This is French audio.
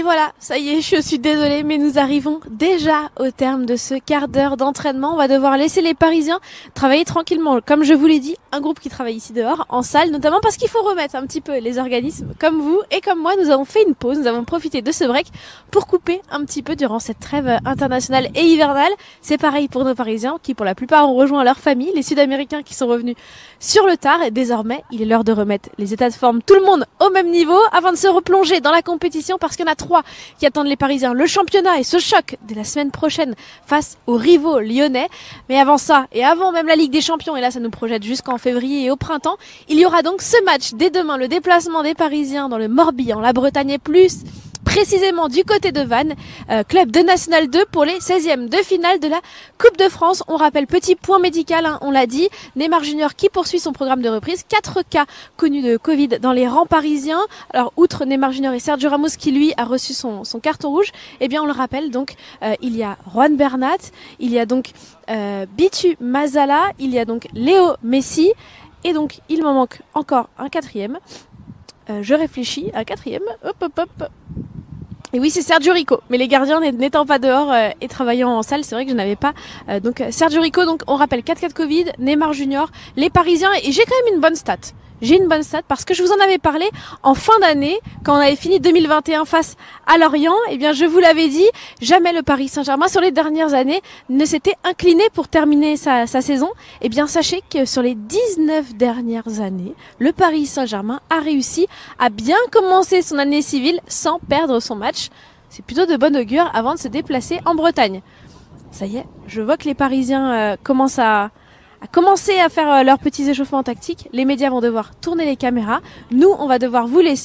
Et voilà, ça y est, je suis désolée, mais nous arrivons déjà au terme de ce quart d'heure d'entraînement. On va devoir laisser les Parisiens travailler tranquillement. Comme je vous l'ai dit, un groupe qui travaille ici dehors, en salle, notamment parce qu'il faut remettre un petit peu les organismes. Comme vous et comme moi, nous avons fait une pause, nous avons profité de ce break pour couper un petit peu durant cette trêve internationale et hivernale. C'est pareil pour nos Parisiens qui, pour la plupart, ont rejoint leur famille, les Sud-Américains qui sont revenus sur le tard. Et désormais, il est l'heure de remettre les états de forme, tout le monde au même niveau, avant de se replonger dans la compétition parce en a trois qui attendent les Parisiens. Le championnat et ce choc de la semaine prochaine face aux rivaux lyonnais. Mais avant ça, et avant même la Ligue des Champions, et là ça nous projette jusqu'en février et au printemps, il y aura donc ce match dès demain, le déplacement des Parisiens dans le Morbihan. La Bretagne est plus précisément du côté de Vannes, euh, club de National 2 pour les 16e de finale de la Coupe de France. On rappelle, petit point médical, hein, on l'a dit, Neymar Junior qui poursuit son programme de reprise. Quatre cas connus de Covid dans les rangs parisiens. Alors, outre Neymar Junior et Sergio Ramos qui, lui, a reçu son, son carton rouge, eh bien, on le rappelle, donc, euh, il y a Juan Bernat, il y a donc euh, Bitu Mazala, il y a donc Léo Messi, et donc, il m'en manque encore un quatrième. Euh, je réfléchis, un quatrième. Hop, hop, hop. Et oui, c'est Sergio Rico. Mais les gardiens n'étant pas dehors euh, et travaillant en salle, c'est vrai que je n'avais pas. Euh, donc Sergio Rico, donc on rappelle 4-4 Covid, Neymar Junior, les Parisiens. Et j'ai quand même une bonne stat. J'ai une bonne stat parce que je vous en avais parlé en fin d'année quand on avait fini 2021 face à Lorient. Eh bien, je vous l'avais dit, jamais le Paris Saint-Germain sur les dernières années ne s'était incliné pour terminer sa, sa saison. Eh bien, sachez que sur les 19 dernières années, le Paris Saint-Germain a réussi à bien commencer son année civile sans perdre son match. C'est plutôt de bon augure avant de se déplacer en Bretagne. Ça y est, je vois que les Parisiens euh, commencent à, à commencer à faire euh, leurs petits échauffements tactiques. Les médias vont devoir tourner les caméras. Nous, on va devoir vous laisser.